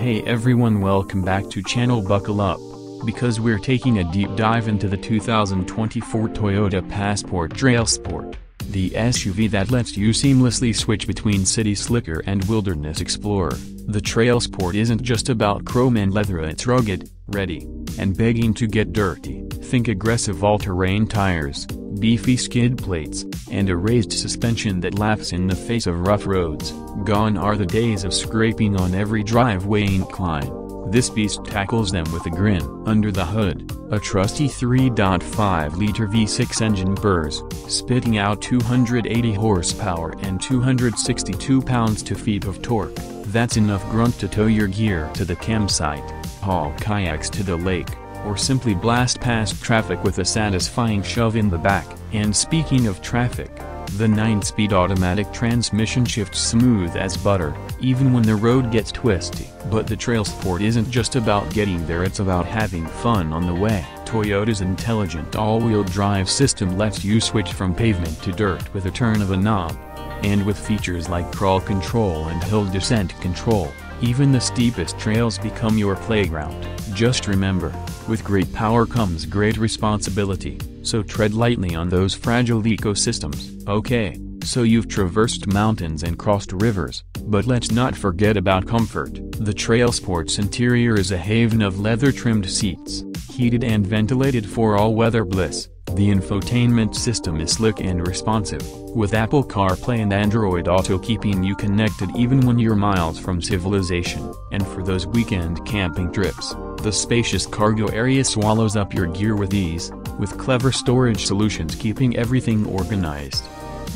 Hey everyone welcome back to channel buckle up, because we're taking a deep dive into the 2024 Toyota Passport Trail Sport, the SUV that lets you seamlessly switch between city slicker and wilderness explorer. The Trail Sport isn't just about chrome and leather it's rugged, ready, and begging to get dirty. Think aggressive all-terrain tires, beefy skid plates, and a raised suspension that laughs in the face of rough roads. Gone are the days of scraping on every driveway incline. This beast tackles them with a grin. Under the hood, a trusty 3.5-liter V6 engine burrs, spitting out 280 horsepower and 262 pounds-to-feet of torque. That's enough grunt to tow your gear to the campsite, haul kayaks to the lake, or simply blast past traffic with a satisfying shove in the back. And speaking of traffic, the 9-speed automatic transmission shifts smooth as butter, even when the road gets twisty. But the Trail Sport isn't just about getting there it's about having fun on the way. Toyota's intelligent all-wheel drive system lets you switch from pavement to dirt with a turn of a knob. And with features like crawl control and hill descent control, even the steepest trails become your playground. Just remember, with great power comes great responsibility, so tread lightly on those fragile ecosystems. Okay, so you've traversed mountains and crossed rivers, but let's not forget about comfort. The Trail Sports interior is a haven of leather-trimmed seats, heated and ventilated for all-weather bliss. The infotainment system is slick and responsive, with Apple CarPlay and Android Auto keeping you connected even when you're miles from civilization. And for those weekend camping trips, the spacious cargo area swallows up your gear with ease, with clever storage solutions keeping everything organized.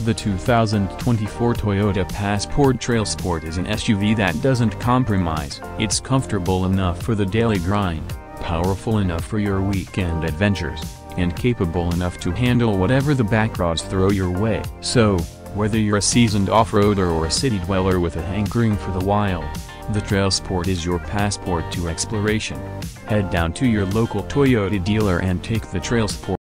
The 2024 Toyota Passport Trail Sport is an SUV that doesn't compromise. It's comfortable enough for the daily grind, powerful enough for your weekend adventures, and capable enough to handle whatever the backroads throw your way. So, whether you're a seasoned off-roader or a city dweller with a hankering for the wild, the Trail Sport is your passport to exploration. Head down to your local Toyota dealer and take the Trail Sport